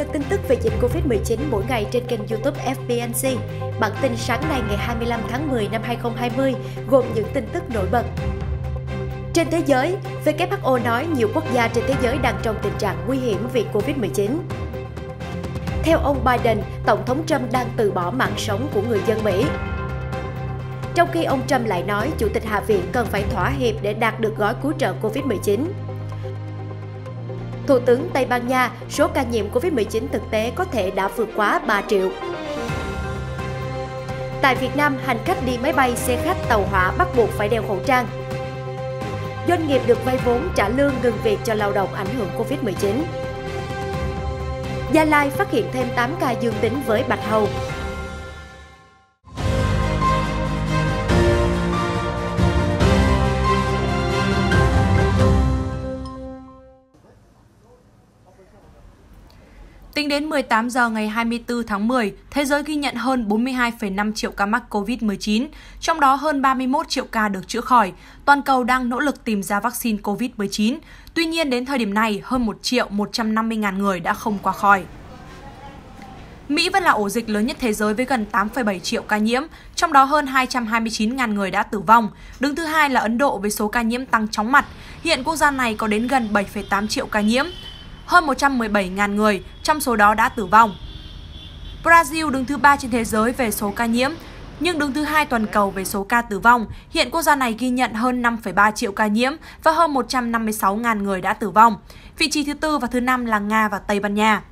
nhật tin tức về dịch Covid-19 mỗi ngày trên kênh YouTube FBNC. Bản tin sáng nay ngày 25 tháng 10 năm 2020 gồm những tin tức nổi bật. Trên thế giới, WHO nói nhiều quốc gia trên thế giới đang trong tình trạng nguy hiểm vì Covid-19. Theo ông Biden, Tổng thống Trump đang từ bỏ mạng sống của người dân Mỹ. Trong khi ông Trump lại nói Chủ tịch Hạ viện cần phải thỏa hiệp để đạt được gói cứu trợ Covid-19. Thủ tướng Tây Ban Nha, số ca nhiễm Covid-19 thực tế có thể đã vượt quá 3 triệu. Tại Việt Nam, hành khách đi máy bay, xe khách, tàu hỏa bắt buộc phải đeo khẩu trang. Doanh nghiệp được vay vốn trả lương ngừng việc cho lao động ảnh hưởng Covid-19. Gia Lai phát hiện thêm 8 ca dương tính với bạch hầu. Đến 18 giờ ngày 24 tháng 10, thế giới ghi nhận hơn 42,5 triệu ca mắc COVID-19, trong đó hơn 31 triệu ca được chữa khỏi. Toàn cầu đang nỗ lực tìm ra vaccine COVID-19. Tuy nhiên, đến thời điểm này, hơn 1 triệu 150 ngàn người đã không qua khỏi. Mỹ vẫn là ổ dịch lớn nhất thế giới với gần 8,7 triệu ca nhiễm, trong đó hơn 229.000 người đã tử vong. Đứng thứ hai là Ấn Độ với số ca nhiễm tăng chóng mặt. Hiện quốc gia này có đến gần 7,8 triệu ca nhiễm hơn 117.000 người, trong số đó đã tử vong. Brazil đứng thứ ba trên thế giới về số ca nhiễm, nhưng đứng thứ hai toàn cầu về số ca tử vong. Hiện quốc gia này ghi nhận hơn 5,3 triệu ca nhiễm và hơn 156.000 người đã tử vong. Vị trí thứ tư và thứ năm là Nga và Tây Ban Nha.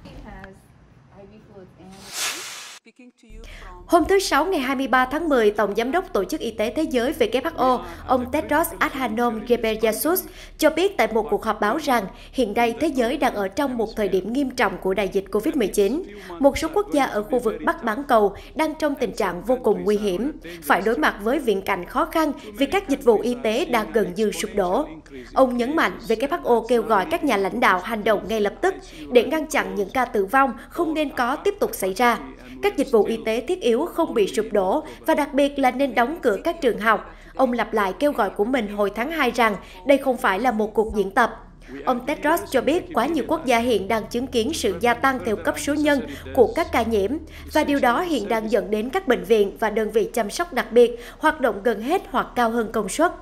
Hôm thứ Sáu ngày 23 tháng 10, Tổng Giám đốc Tổ chức Y tế Thế giới WHO, ông Tedros Adhanom Ghebreyesus cho biết tại một cuộc họp báo rằng hiện nay thế giới đang ở trong một thời điểm nghiêm trọng của đại dịch COVID-19. Một số quốc gia ở khu vực Bắc bán cầu đang trong tình trạng vô cùng nguy hiểm, phải đối mặt với viễn cảnh khó khăn vì các dịch vụ y tế đang gần như sụp đổ. Ông nhấn mạnh WHO kêu gọi các nhà lãnh đạo hành động ngay lập tức để ngăn chặn những ca tử vong không nên có tiếp tục xảy ra các dịch vụ y tế thiết yếu không bị sụp đổ và đặc biệt là nên đóng cửa các trường học. Ông lặp lại kêu gọi của mình hồi tháng 2 rằng đây không phải là một cuộc diễn tập. Ông Tedros cho biết quá nhiều quốc gia hiện đang chứng kiến sự gia tăng theo cấp số nhân của các ca nhiễm và điều đó hiện đang dẫn đến các bệnh viện và đơn vị chăm sóc đặc biệt hoạt động gần hết hoặc cao hơn công suất.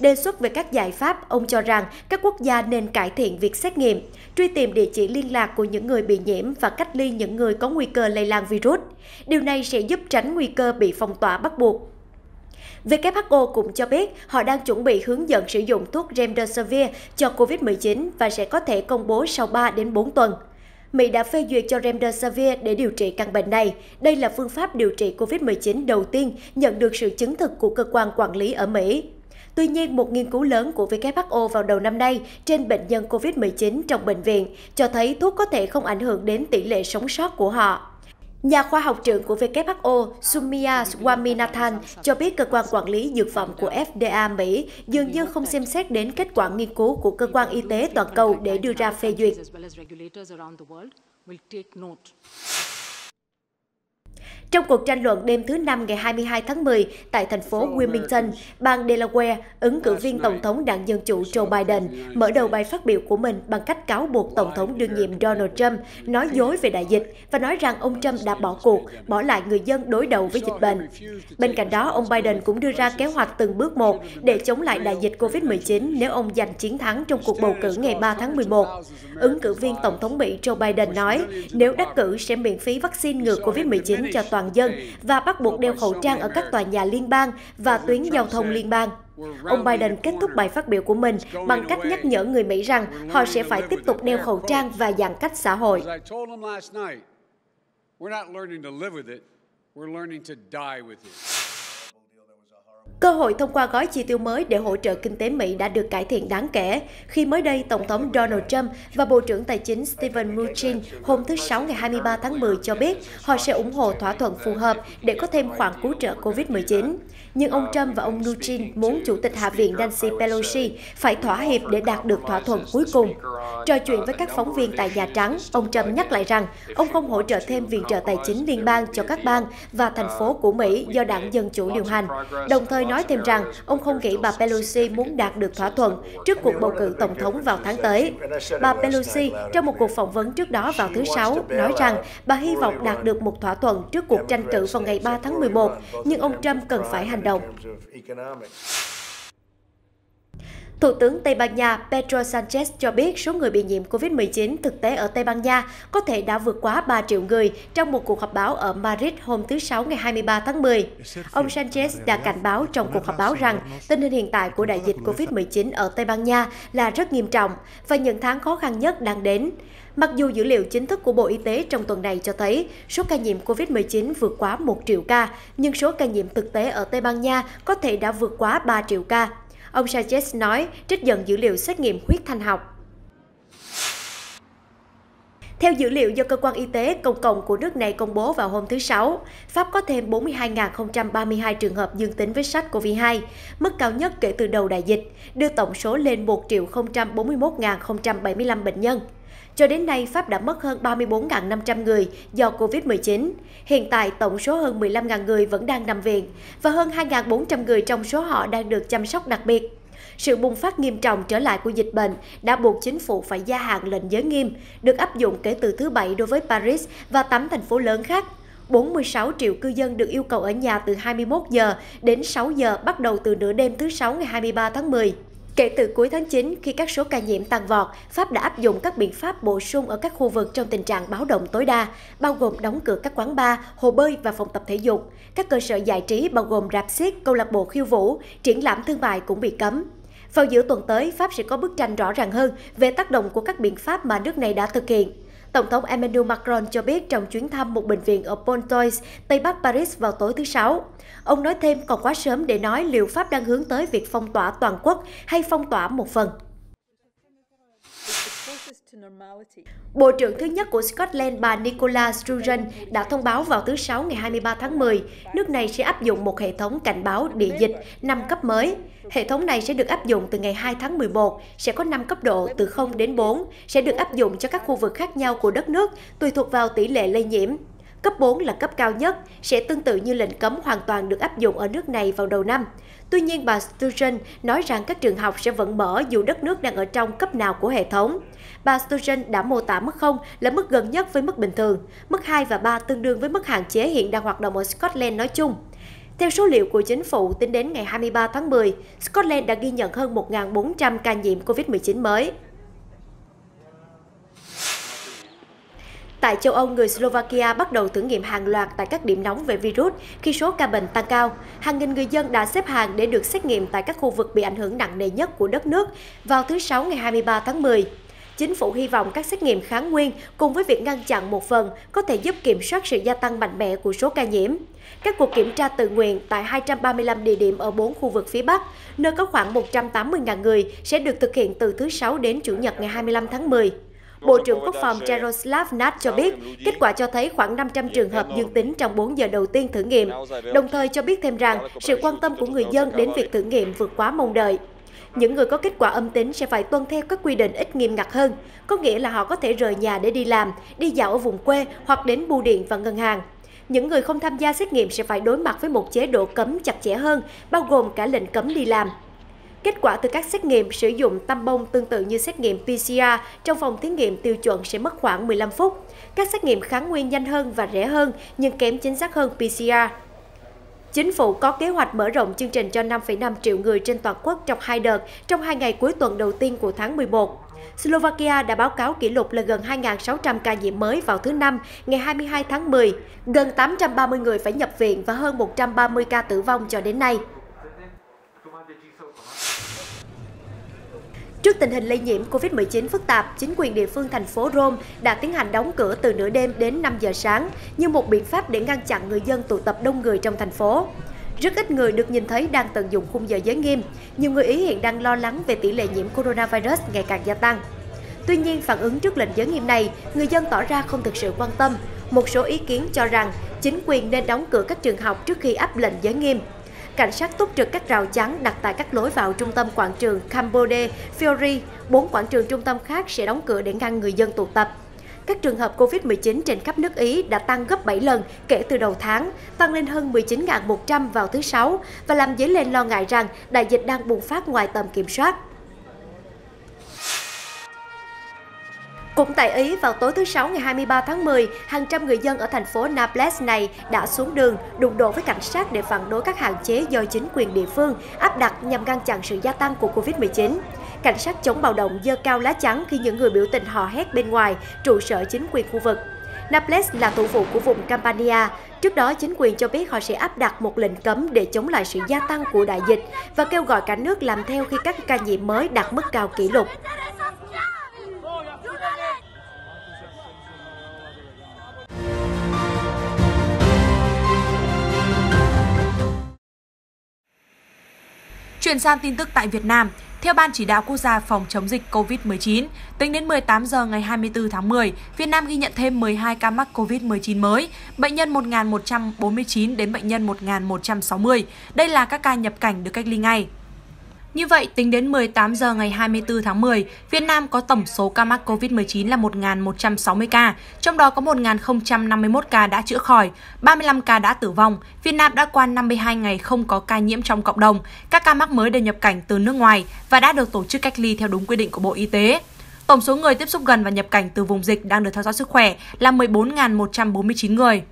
Đề xuất về các giải pháp, ông cho rằng các quốc gia nên cải thiện việc xét nghiệm, truy tìm địa chỉ liên lạc của những người bị nhiễm và cách ly những người có nguy cơ lây lan virus. Điều này sẽ giúp tránh nguy cơ bị phong tỏa bắt buộc. WHO cũng cho biết họ đang chuẩn bị hướng dẫn sử dụng thuốc Remdesivir cho COVID-19 và sẽ có thể công bố sau 3 đến 4 tuần. Mỹ đã phê duyệt cho Remdesivir để điều trị căn bệnh này. Đây là phương pháp điều trị COVID-19 đầu tiên nhận được sự chứng thực của cơ quan quản lý ở Mỹ. Tuy nhiên, một nghiên cứu lớn của WHO vào đầu năm nay trên bệnh nhân COVID-19 trong bệnh viện cho thấy thuốc có thể không ảnh hưởng đến tỷ lệ sống sót của họ. Nhà khoa học trưởng của WHO Sumia Swaminathan cho biết cơ quan quản lý dược phẩm của FDA Mỹ dường như không xem xét đến kết quả nghiên cứu của cơ quan y tế toàn cầu để đưa ra phê duyệt. Trong cuộc tranh luận đêm thứ Năm ngày 22 tháng 10 tại thành phố Wilmington, bang Delaware, ứng cử viên Tổng thống đảng Dân Chủ Joe Biden mở đầu bài phát biểu của mình bằng cách cáo buộc Tổng thống đương nhiệm Donald Trump nói dối về đại dịch và nói rằng ông Trump đã bỏ cuộc, bỏ lại người dân đối đầu với dịch bệnh. Bên cạnh đó, ông Biden cũng đưa ra kế hoạch từng bước một để chống lại đại dịch COVID-19 nếu ông giành chiến thắng trong cuộc bầu cử ngày 3 tháng 11. Ứng cử viên Tổng thống Mỹ Joe Biden nói nếu đắc cử sẽ miễn phí vaccine ngừa COVID-19 cho toàn toàn dân và bắt buộc đeo khẩu trang ở các tòa nhà liên bang và tuyến giao thông liên bang. Ông Biden kết thúc bài phát biểu của mình bằng cách nhắc nhở người Mỹ rằng họ sẽ phải tiếp tục đeo khẩu trang và giãn cách xã hội. Cơ hội thông qua gói chi tiêu mới để hỗ trợ kinh tế Mỹ đã được cải thiện đáng kể khi mới đây, Tổng thống Donald Trump và Bộ trưởng Tài chính Steven Mnuchin hôm thứ Sáu ngày 23 tháng 10 cho biết họ sẽ ủng hộ thỏa thuận phù hợp để có thêm khoản cứu trợ COVID-19. Nhưng ông Trump và ông Mnuchin muốn Chủ tịch Hạ viện Nancy Pelosi phải thỏa hiệp để đạt được thỏa thuận cuối cùng. Trò chuyện với các phóng viên tại Nhà Trắng, ông Trump nhắc lại rằng ông không hỗ trợ thêm viện trợ tài chính liên bang cho các bang và thành phố của Mỹ do đảng Dân Chủ điều hành, đồng thời nói thêm rằng ông không nghĩ bà Pelosi muốn đạt được thỏa thuận trước cuộc bầu cử tổng thống vào tháng tới. Bà Pelosi, trong một cuộc phỏng vấn trước đó vào thứ Sáu, nói rằng bà hy vọng đạt được một thỏa thuận trước cuộc tranh cử vào ngày 3 tháng 11, nhưng ông Trump cần phải hành động. Thủ tướng Tây Ban Nha Pedro Sanchez cho biết số người bị nhiễm COVID-19 thực tế ở Tây Ban Nha có thể đã vượt quá 3 triệu người trong một cuộc họp báo ở Madrid hôm thứ Sáu ngày 23 tháng 10. Ông Sanchez đã cảnh báo trong cuộc họp báo rằng tình hình hiện tại của đại dịch COVID-19 ở Tây Ban Nha là rất nghiêm trọng và những tháng khó khăn nhất đang đến. Mặc dù dữ liệu chính thức của Bộ Y tế trong tuần này cho thấy số ca nhiễm COVID-19 vượt quá 1 triệu ca, nhưng số ca nhiễm thực tế ở Tây Ban Nha có thể đã vượt quá 3 triệu ca. Ông Sanchez nói, trích dẫn dữ liệu xét nghiệm huyết thanh học. Theo dữ liệu do Cơ quan Y tế Công cộng của nước này công bố vào hôm thứ Sáu, Pháp có thêm 42.032 trường hợp dương tính với SARS-CoV-2, mức cao nhất kể từ đầu đại dịch, đưa tổng số lên 1.041.075 bệnh nhân. Cho đến nay, Pháp đã mất hơn 34.500 người do COVID-19. Hiện tại, tổng số hơn 15.000 người vẫn đang nằm viện và hơn 2.400 người trong số họ đang được chăm sóc đặc biệt. Sự bùng phát nghiêm trọng trở lại của dịch bệnh đã buộc chính phủ phải gia hạn lệnh giới nghiêm, được áp dụng kể từ thứ Bảy đối với Paris và 8 thành phố lớn khác. 46 triệu cư dân được yêu cầu ở nhà từ 21 giờ đến 6 giờ bắt đầu từ nửa đêm thứ Sáu ngày 23 tháng 10. Kể từ cuối tháng 9, khi các số ca nhiễm tăng vọt, Pháp đã áp dụng các biện pháp bổ sung ở các khu vực trong tình trạng báo động tối đa, bao gồm đóng cửa các quán bar, hồ bơi và phòng tập thể dục. Các cơ sở giải trí bao gồm rạp xiếc, câu lạc bộ khiêu vũ, triển lãm thương mại cũng bị cấm. Vào giữa tuần tới, Pháp sẽ có bức tranh rõ ràng hơn về tác động của các biện pháp mà nước này đã thực hiện. Tổng thống Emmanuel Macron cho biết trong chuyến thăm một bệnh viện ở Pontoise, Tây Bắc Paris vào tối thứ Sáu. Ông nói thêm còn quá sớm để nói liệu Pháp đang hướng tới việc phong tỏa toàn quốc hay phong tỏa một phần. Bộ trưởng thứ nhất của Scotland bà Nicola Sturgeon đã thông báo vào thứ Sáu ngày 23 tháng 10, nước này sẽ áp dụng một hệ thống cảnh báo địa dịch 5 cấp mới. Hệ thống này sẽ được áp dụng từ ngày 2 tháng 11, sẽ có 5 cấp độ từ 0 đến 4, sẽ được áp dụng cho các khu vực khác nhau của đất nước, tùy thuộc vào tỷ lệ lây nhiễm. Cấp 4 là cấp cao nhất, sẽ tương tự như lệnh cấm hoàn toàn được áp dụng ở nước này vào đầu năm. Tuy nhiên, bà Sturgeon nói rằng các trường học sẽ vẫn mở dù đất nước đang ở trong cấp nào của hệ thống. Bà Sturgeon đã mô tả mức 0 là mức gần nhất với mức bình thường, mức 2 và 3 tương đương với mức hạn chế hiện đang hoạt động ở Scotland nói chung. Theo số liệu của chính phủ, tính đến ngày 23 tháng 10, Scotland đã ghi nhận hơn 1.400 ca nhiễm COVID-19 mới. Tại châu Âu, người Slovakia bắt đầu thử nghiệm hàng loạt tại các điểm nóng về virus khi số ca bệnh tăng cao. Hàng nghìn người dân đã xếp hàng để được xét nghiệm tại các khu vực bị ảnh hưởng nặng nề nhất của đất nước vào thứ Sáu ngày 23 tháng 10. Chính phủ hy vọng các xét nghiệm kháng nguyên cùng với việc ngăn chặn một phần có thể giúp kiểm soát sự gia tăng mạnh mẽ của số ca nhiễm. Các cuộc kiểm tra tự nguyện tại 235 địa điểm ở 4 khu vực phía Bắc, nơi có khoảng 180.000 người sẽ được thực hiện từ thứ Sáu đến Chủ nhật ngày 25 tháng 10. Bộ trưởng Quốc phòng Jaroslav Nat cho biết, kết quả cho thấy khoảng 500 trường hợp dương tính trong 4 giờ đầu tiên thử nghiệm, đồng thời cho biết thêm rằng sự quan tâm của người dân đến việc thử nghiệm vượt quá mong đợi. Những người có kết quả âm tính sẽ phải tuân theo các quy định ít nghiêm ngặt hơn, có nghĩa là họ có thể rời nhà để đi làm, đi dạo ở vùng quê hoặc đến bưu điện và ngân hàng. Những người không tham gia xét nghiệm sẽ phải đối mặt với một chế độ cấm chặt chẽ hơn, bao gồm cả lệnh cấm đi làm. Kết quả từ các xét nghiệm sử dụng tăm bông tương tự như xét nghiệm PCR trong phòng thí nghiệm tiêu chuẩn sẽ mất khoảng 15 phút. Các xét nghiệm kháng nguyên nhanh hơn và rẻ hơn nhưng kém chính xác hơn PCR. Chính phủ có kế hoạch mở rộng chương trình cho 5,5 triệu người trên toàn quốc trong hai đợt trong hai ngày cuối tuần đầu tiên của tháng 11. Slovakia đã báo cáo kỷ lục là gần 2.600 ca nhiễm mới vào thứ Năm, ngày 22 tháng 10, gần 830 người phải nhập viện và hơn 130 ca tử vong cho đến nay. Trước tình hình lây nhiễm COVID-19 phức tạp, chính quyền địa phương thành phố Rome đã tiến hành đóng cửa từ nửa đêm đến 5 giờ sáng như một biện pháp để ngăn chặn người dân tụ tập đông người trong thành phố. Rất ít người được nhìn thấy đang tận dụng khung giờ giới nghiêm. Nhiều người Ý hiện đang lo lắng về tỷ lệ nhiễm coronavirus ngày càng gia tăng. Tuy nhiên, phản ứng trước lệnh giới nghiêm này, người dân tỏ ra không thực sự quan tâm. Một số ý kiến cho rằng chính quyền nên đóng cửa các trường học trước khi áp lệnh giới nghiêm cảnh sát túc trực các rào chắn đặt tại các lối vào trung tâm quảng trường Cambodia, Fiori. Bốn quảng trường trung tâm khác sẽ đóng cửa để ngăn người dân tụ tập. Các trường hợp COVID-19 trên khắp nước Ý đã tăng gấp 7 lần kể từ đầu tháng, tăng lên hơn 19.100 vào thứ Sáu và làm dấy lên lo ngại rằng đại dịch đang bùng phát ngoài tầm kiểm soát. Cũng tại Ý, vào tối thứ Sáu ngày 23 tháng 10, hàng trăm người dân ở thành phố Naples này đã xuống đường đụng độ với cảnh sát để phản đối các hạn chế do chính quyền địa phương áp đặt nhằm ngăn chặn sự gia tăng của Covid-19. Cảnh sát chống bạo động dơ cao lá chắn khi những người biểu tình hò hét bên ngoài trụ sở chính quyền khu vực. Naples là thủ phủ của vùng Campania. Trước đó, chính quyền cho biết họ sẽ áp đặt một lệnh cấm để chống lại sự gia tăng của đại dịch và kêu gọi cả nước làm theo khi các ca nhiễm mới đạt mức cao kỷ lục. Chuyển sang tin tức tại Việt Nam, theo Ban Chỉ đạo Quốc gia phòng chống dịch COVID-19, tính đến 18 giờ ngày 24 tháng 10, Việt Nam ghi nhận thêm 12 ca mắc COVID-19 mới, bệnh nhân 1.149 đến bệnh nhân 1.160. Đây là các ca nhập cảnh được cách ly ngay. Như vậy, tính đến 18 giờ ngày 24 tháng 10, Việt Nam có tổng số ca mắc COVID-19 là 1.160 ca, trong đó có 1.051 ca đã chữa khỏi, 35 ca đã tử vong. Việt Nam đã qua 52 ngày không có ca nhiễm trong cộng đồng. Các ca mắc mới đều nhập cảnh từ nước ngoài và đã được tổ chức cách ly theo đúng quy định của Bộ Y tế. Tổng số người tiếp xúc gần và nhập cảnh từ vùng dịch đang được theo dõi sức khỏe là 14.149 người.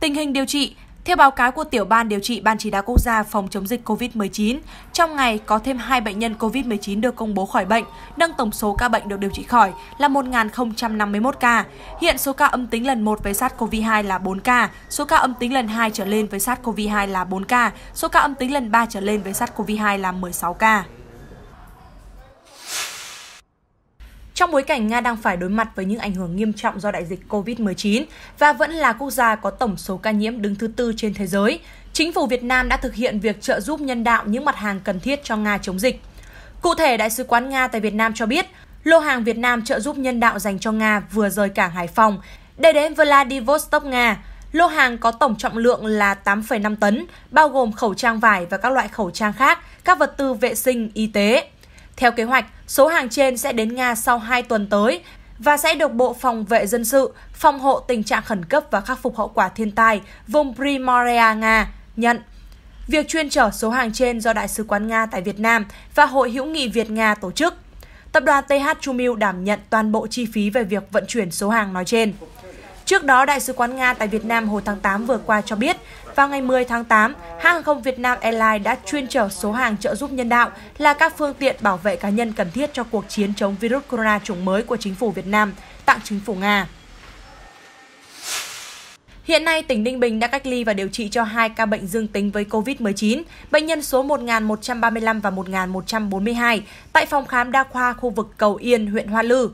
Tình hình điều trị, theo báo cáo của Tiểu ban Điều trị Ban Chỉ đạo Quốc gia phòng chống dịch COVID-19, trong ngày có thêm 2 bệnh nhân COVID-19 được công bố khỏi bệnh, nâng tổng số ca bệnh được điều trị khỏi là 1.051 ca. Hiện số ca âm tính lần 1 với SARS-CoV-2 là 4 ca, số ca âm tính lần 2 trở lên với SARS-CoV-2 là 4 ca, số ca âm tính lần 3 trở lên với SARS-CoV-2 là 16 ca. Trong bối cảnh Nga đang phải đối mặt với những ảnh hưởng nghiêm trọng do đại dịch COVID-19 và vẫn là quốc gia có tổng số ca nhiễm đứng thứ tư trên thế giới, chính phủ Việt Nam đã thực hiện việc trợ giúp nhân đạo những mặt hàng cần thiết cho Nga chống dịch. Cụ thể, Đại sứ quán Nga tại Việt Nam cho biết, lô hàng Việt Nam trợ giúp nhân đạo dành cho Nga vừa rời cảng Hải Phòng để đến Vladivostok, Nga. Lô hàng có tổng trọng lượng là 8,5 tấn, bao gồm khẩu trang vải và các loại khẩu trang khác, các vật tư vệ sinh, y tế. Theo kế hoạch, số hàng trên sẽ đến Nga sau 2 tuần tới và sẽ được Bộ Phòng vệ Dân sự, phòng hộ tình trạng khẩn cấp và khắc phục hậu quả thiên tai vùng Primoria, Nga nhận. Việc chuyên chở số hàng trên do Đại sứ quán Nga tại Việt Nam và Hội hữu nghị Việt-Nga tổ chức. Tập đoàn TH Chumil đảm nhận toàn bộ chi phí về việc vận chuyển số hàng nói trên. Trước đó, Đại sứ quán Nga tại Việt Nam hồi tháng 8 vừa qua cho biết, vào ngày 10 tháng 8, hãng hàng không Việt Nam Airlines đã chuyên chở số hàng trợ giúp nhân đạo là các phương tiện bảo vệ cá nhân cần thiết cho cuộc chiến chống virus corona chủng mới của chính phủ Việt Nam tặng chính phủ Nga. Hiện nay, tỉnh Ninh Bình đã cách ly và điều trị cho hai ca bệnh dương tính với COVID-19, bệnh nhân số 1135 và 1142 tại phòng khám đa khoa khu vực Cầu Yên, huyện Hoa Lư.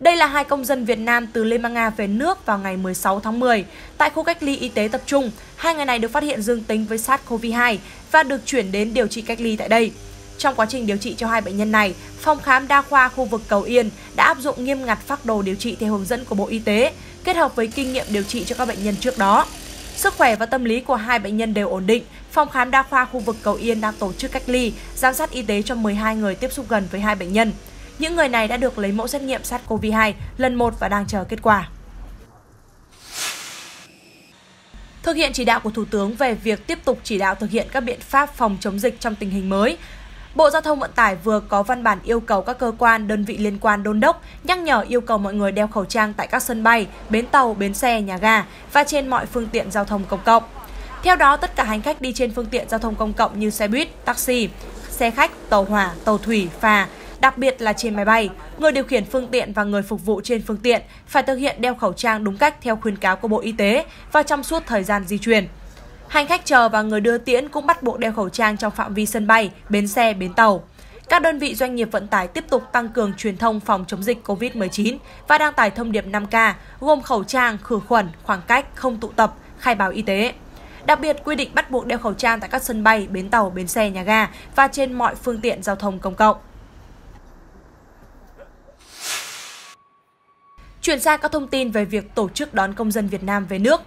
Đây là hai công dân Việt Nam từ Liên bang Nga về nước vào ngày 16 tháng 10. Tại khu cách ly y tế tập trung, hai người này được phát hiện dương tính với SARS-CoV-2 và được chuyển đến điều trị cách ly tại đây. Trong quá trình điều trị cho hai bệnh nhân này, phòng khám đa khoa khu vực Cầu Yên đã áp dụng nghiêm ngặt phác đồ điều trị theo hướng dẫn của Bộ Y tế, kết hợp với kinh nghiệm điều trị cho các bệnh nhân trước đó. Sức khỏe và tâm lý của hai bệnh nhân đều ổn định. Phòng khám đa khoa khu vực Cầu Yên đang tổ chức cách ly, giám sát y tế cho 12 người tiếp xúc gần với hai bệnh nhân. Những người này đã được lấy mẫu xét nghiệm SARS-CoV-2 lần 1 và đang chờ kết quả. Thực hiện chỉ đạo của Thủ tướng về việc tiếp tục chỉ đạo thực hiện các biện pháp phòng chống dịch trong tình hình mới, Bộ Giao thông Vận tải vừa có văn bản yêu cầu các cơ quan, đơn vị liên quan đôn đốc, nhắc nhở yêu cầu mọi người đeo khẩu trang tại các sân bay, bến tàu, bến xe, nhà ga và trên mọi phương tiện giao thông công cộng. Theo đó, tất cả hành khách đi trên phương tiện giao thông công cộng như xe buýt, taxi, xe khách, tàu hỏa, tàu thủy, phà đặc biệt là trên máy bay, người điều khiển phương tiện và người phục vụ trên phương tiện phải thực hiện đeo khẩu trang đúng cách theo khuyến cáo của Bộ Y tế và trong suốt thời gian di chuyển. Hành khách chờ và người đưa tiễn cũng bắt buộc đeo khẩu trang trong phạm vi sân bay, bến xe, bến tàu. Các đơn vị doanh nghiệp vận tải tiếp tục tăng cường truyền thông phòng chống dịch COVID-19 và đăng tải thông điệp 5K gồm khẩu trang, khử khuẩn, khoảng cách, không tụ tập, khai báo y tế. Đặc biệt, quy định bắt buộc đeo khẩu trang tại các sân bay, bến tàu, bến xe, nhà ga và trên mọi phương tiện giao thông công cộng. Chuyển sang các thông tin về việc tổ chức đón công dân Việt Nam về nước.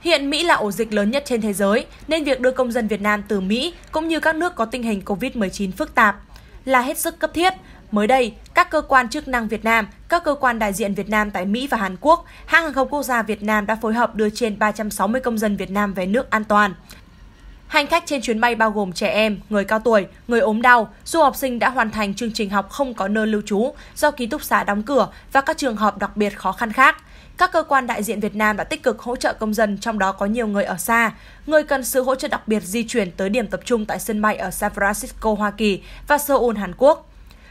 Hiện Mỹ là ổ dịch lớn nhất trên thế giới, nên việc đưa công dân Việt Nam từ Mỹ cũng như các nước có tình hình COVID-19 phức tạp là hết sức cấp thiết. Mới đây, các cơ quan chức năng Việt Nam, các cơ quan đại diện Việt Nam tại Mỹ và Hàn Quốc, hãng hàng không quốc gia Việt Nam đã phối hợp đưa trên 360 công dân Việt Nam về nước an toàn. Hành khách trên chuyến bay bao gồm trẻ em, người cao tuổi, người ốm đau, du học sinh đã hoàn thành chương trình học không có nơi lưu trú do ký túc xá đóng cửa và các trường hợp đặc biệt khó khăn khác. Các cơ quan đại diện Việt Nam đã tích cực hỗ trợ công dân, trong đó có nhiều người ở xa. Người cần sự hỗ trợ đặc biệt di chuyển tới điểm tập trung tại sân bay ở San Francisco, Hoa Kỳ và Seoul, Hàn Quốc.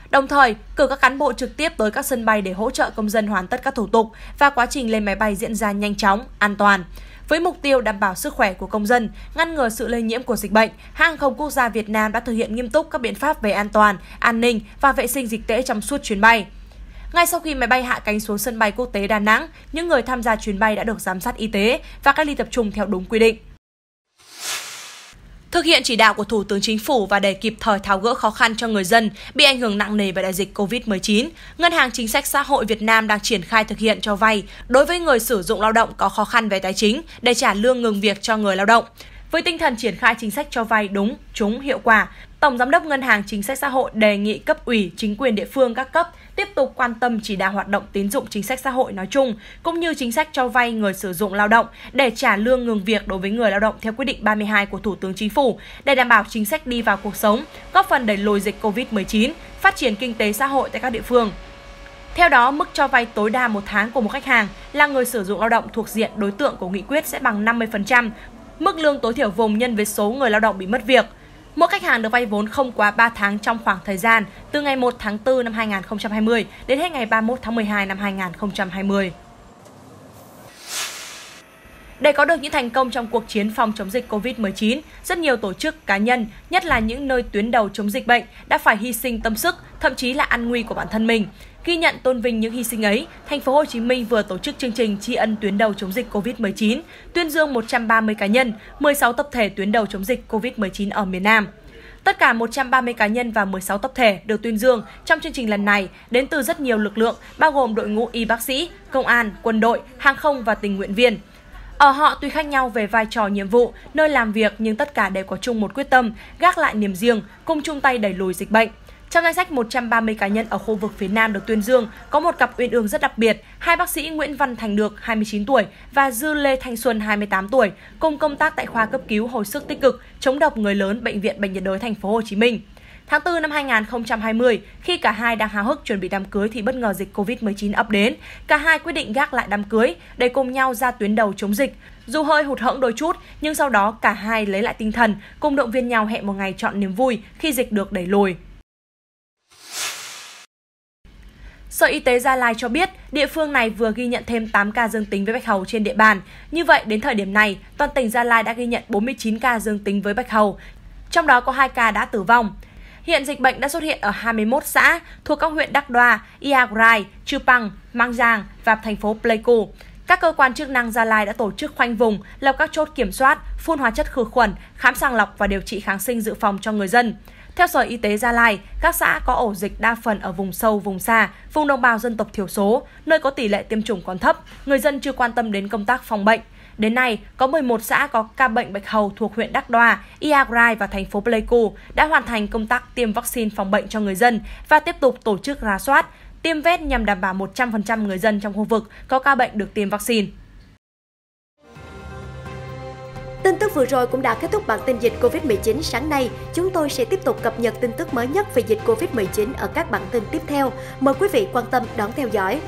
Đồng thời, cử các cán bộ trực tiếp tới các sân bay để hỗ trợ công dân hoàn tất các thủ tục và quá trình lên máy bay diễn ra nhanh chóng, an toàn. Với mục tiêu đảm bảo sức khỏe của công dân, ngăn ngừa sự lây nhiễm của dịch bệnh, hãng không quốc gia Việt Nam đã thực hiện nghiêm túc các biện pháp về an toàn, an ninh và vệ sinh dịch tễ trong suốt chuyến bay. Ngay sau khi máy bay hạ cánh xuống sân bay quốc tế Đà Nẵng, những người tham gia chuyến bay đã được giám sát y tế và cách ly tập trung theo đúng quy định. Thực hiện chỉ đạo của Thủ tướng Chính phủ và để kịp thời tháo gỡ khó khăn cho người dân bị ảnh hưởng nặng nề bởi đại dịch COVID-19, Ngân hàng Chính sách Xã hội Việt Nam đang triển khai thực hiện cho vay đối với người sử dụng lao động có khó khăn về tài chính để trả lương ngừng việc cho người lao động. Với tinh thần triển khai chính sách cho vay đúng, trúng, hiệu quả, Tổng Giám đốc Ngân hàng Chính sách Xã hội đề nghị cấp ủy, chính quyền địa phương các cấp tiếp tục quan tâm chỉ đạo hoạt động tín dụng chính sách xã hội nói chung, cũng như chính sách cho vay người sử dụng lao động để trả lương ngừng việc đối với người lao động theo quyết định 32 của Thủ tướng Chính phủ để đảm bảo chính sách đi vào cuộc sống, góp phần đẩy lùi dịch COVID-19, phát triển kinh tế xã hội tại các địa phương. Theo đó, mức cho vay tối đa một tháng của một khách hàng là người sử dụng lao động thuộc diện đối tượng của nghị quyết sẽ bằng 50% mức lương tối thiểu vùng nhân với số người lao động bị mất việc. Mỗi khách hàng được vay vốn không quá 3 tháng trong khoảng thời gian, từ ngày 1 tháng 4 năm 2020 đến hết ngày 31 tháng 12 năm 2020. Để có được những thành công trong cuộc chiến phòng chống dịch COVID-19, rất nhiều tổ chức, cá nhân, nhất là những nơi tuyến đầu chống dịch bệnh, đã phải hy sinh tâm sức, thậm chí là an nguy của bản thân mình. Ghi nhận tôn vinh những hy sinh ấy, thành phố Hồ Chí Minh vừa tổ chức chương trình tri ân tuyến đầu chống dịch COVID-19, tuyên dương 130 cá nhân, 16 tập thể tuyến đầu chống dịch COVID-19 ở miền Nam. Tất cả 130 cá nhân và 16 tập thể được tuyên dương trong chương trình lần này đến từ rất nhiều lực lượng, bao gồm đội ngũ y bác sĩ, công an, quân đội, hàng không và tình nguyện viên. Ở họ tuy khác nhau về vai trò nhiệm vụ, nơi làm việc nhưng tất cả đều có chung một quyết tâm, gác lại niềm riêng, cùng chung tay đẩy lùi dịch bệnh. Trong danh sách 130 cá nhân ở khu vực phía Nam được tuyên dương, có một cặp uyên ương rất đặc biệt, hai bác sĩ Nguyễn Văn Thành Được 29 tuổi và Dư Lê Thanh Xuân 28 tuổi, cùng công tác tại khoa cấp cứu hồi sức tích cực chống độc người lớn bệnh viện Bệnh nhiệt đới thành phố Hồ Chí Minh. Tháng 4 năm 2020, khi cả hai đang háo hức chuẩn bị đám cưới thì bất ngờ dịch Covid-19 ập đến. Cả hai quyết định gác lại đám cưới để cùng nhau ra tuyến đầu chống dịch. Dù hơi hụt hẫng đôi chút, nhưng sau đó cả hai lấy lại tinh thần, cùng động viên nhau hẹn một ngày chọn niềm vui khi dịch được đẩy lùi. Sở Y tế Gia Lai cho biết, địa phương này vừa ghi nhận thêm 8 ca dương tính với bạch hầu trên địa bàn. Như vậy, đến thời điểm này, toàn tỉnh Gia Lai đã ghi nhận 49 ca dương tính với bạch hầu, trong đó có 2 ca đã tử vong. Hiện dịch bệnh đã xuất hiện ở 21 xã thuộc các huyện Đắc Đoa, Iagrai, Chư Păng, Mang Giang và thành phố Pleiku. Các cơ quan chức năng Gia Lai đã tổ chức khoanh vùng, lập các chốt kiểm soát, phun hóa chất khử khuẩn, khám sàng lọc và điều trị kháng sinh dự phòng cho người dân. Theo Sở Y tế Gia Lai, các xã có ổ dịch đa phần ở vùng sâu, vùng xa, vùng đồng bào dân tộc thiểu số, nơi có tỷ lệ tiêm chủng còn thấp, người dân chưa quan tâm đến công tác phòng bệnh. Đến nay, có 11 xã có ca bệnh bạch hầu thuộc huyện Đắc Đoa, Iagrai và thành phố Pleiku đã hoàn thành công tác tiêm vaccine phòng bệnh cho người dân và tiếp tục tổ chức rà soát, tiêm vét nhằm đảm bảo 100% người dân trong khu vực có ca bệnh được tiêm vaccine. Tin tức vừa rồi cũng đã kết thúc bản tin dịch Covid-19 sáng nay. Chúng tôi sẽ tiếp tục cập nhật tin tức mới nhất về dịch Covid-19 ở các bản tin tiếp theo. Mời quý vị quan tâm đón theo dõi.